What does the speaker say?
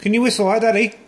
Can you whistle, hi daddy? Eh?